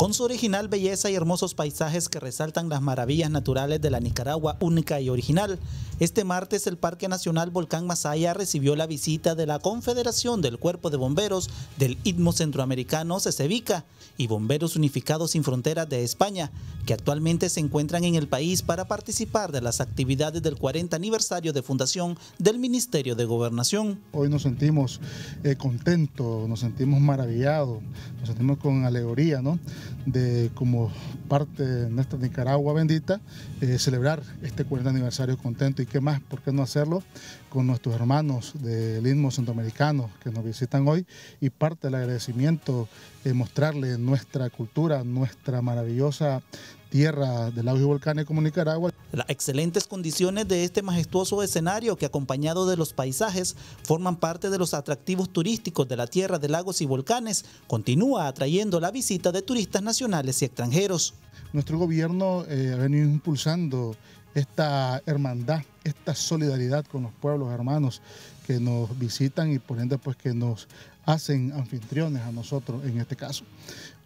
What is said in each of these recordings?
Con su original belleza y hermosos paisajes que resaltan las maravillas naturales de la Nicaragua única y original, este martes el Parque Nacional Volcán Masaya recibió la visita de la Confederación del Cuerpo de Bomberos del Istmo Centroamericano CECEVICA y Bomberos Unificados Sin Fronteras de España, que actualmente se encuentran en el país para participar de las actividades del 40 aniversario de fundación del Ministerio de Gobernación. Hoy nos sentimos eh, contentos, nos sentimos maravillados, nos sentimos con alegoría, ¿no? De como parte de nuestra Nicaragua bendita, eh, celebrar este 40 aniversario contento y qué más, ¿por qué no hacerlo con nuestros hermanos del Istmo Centroamericano que nos visitan hoy y parte del agradecimiento es mostrarle nuestra cultura, nuestra maravillosa tierra de lagos y volcanes como Nicaragua. Las excelentes condiciones de este majestuoso escenario que acompañado de los paisajes forman parte de los atractivos turísticos de la tierra de lagos y volcanes, continúa atrayendo la visita de turistas nacionales y extranjeros. Nuestro gobierno eh, ha venido impulsando esta hermandad, esta solidaridad con los pueblos hermanos que nos visitan y por ende pues que nos hacen anfitriones a nosotros en este caso.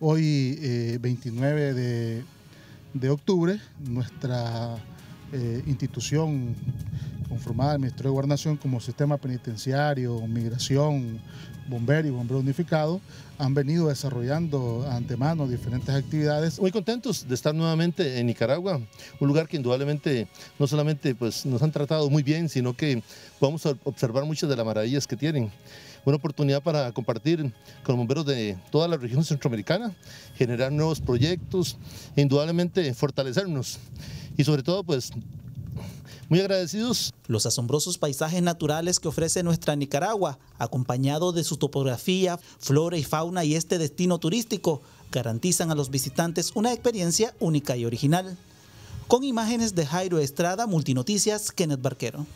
Hoy 29 eh, de de octubre, nuestra eh, institución conformada al Ministerio de Gobernación como sistema penitenciario, migración, bombero y bombero unificado, han venido desarrollando antemano diferentes actividades. Muy contentos de estar nuevamente en Nicaragua, un lugar que indudablemente no solamente pues, nos han tratado muy bien, sino que vamos a observar muchas de las maravillas que tienen. Una oportunidad para compartir con bomberos de toda la región centroamericana, generar nuevos proyectos, indudablemente fortalecernos y sobre todo pues muy agradecidos. Los asombrosos paisajes naturales que ofrece nuestra Nicaragua, acompañado de su topografía, flora y fauna y este destino turístico, garantizan a los visitantes una experiencia única y original. Con imágenes de Jairo Estrada, Multinoticias, Kenneth Barquero.